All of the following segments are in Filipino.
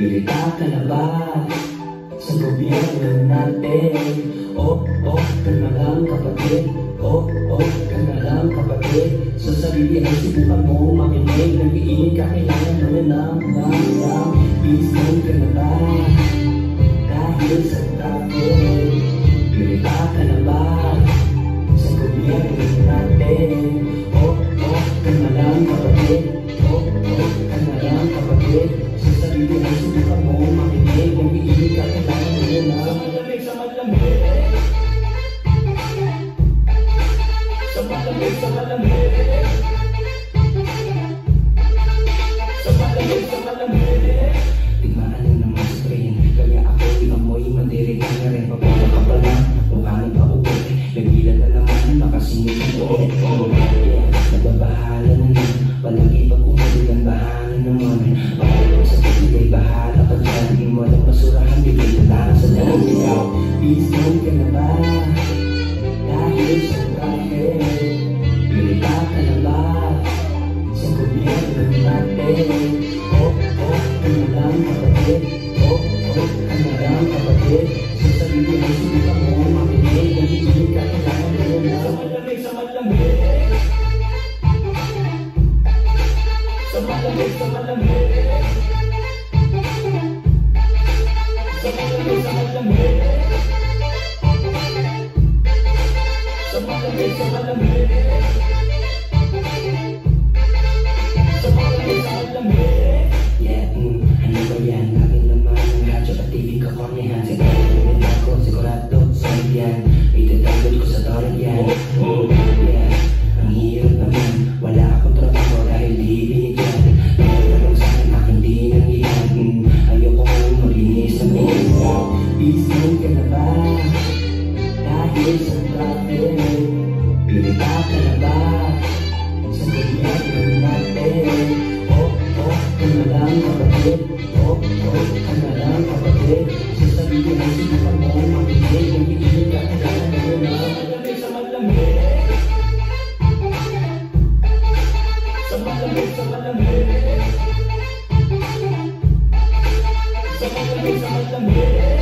Irita ka na ba sa gobyerno natin? Oh, oh, ka na lang kapatid Oh, oh, ka na lang kapatid Sa sarili ay subukan mo makinig Nag-iingin ka, kailangan mo na lang, lang, zone ka na ba? Dahil sa traffic Irita ka na ba sa gobyerno natin? Sa malamig, sa malamig Sa na malamig, sa malamig zone ka na ba? Dahil sa traffic Pilita ka na ba? Sa gobyerno natin Oh, oh, ka na lang kapatid Oh, oh, ka na lang kapatid Sa sarili ay subukan mo makinig malamig Sa malamig, sa malamig Sa malamig, sa malamig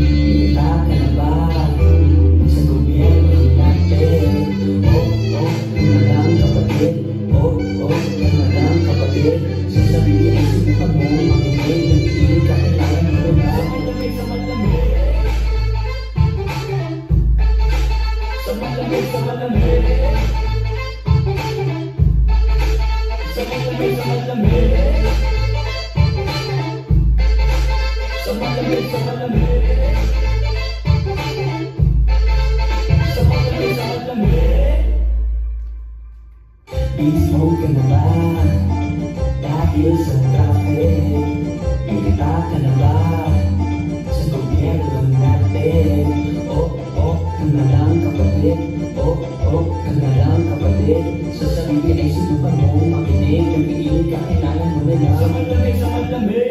Pilita ka na ba? Sa gobyerno Mode ka na ba? Dahil sa traffic Pilita ka na ba? Sa gobyerno natin Oh, oh, ka na lang kapatid Oh, oh, ka na lang kapatid Sa sarili ay subukan mo makinig Nag-iingin ka, kailangan mo na lang Sa malamig, sa malamig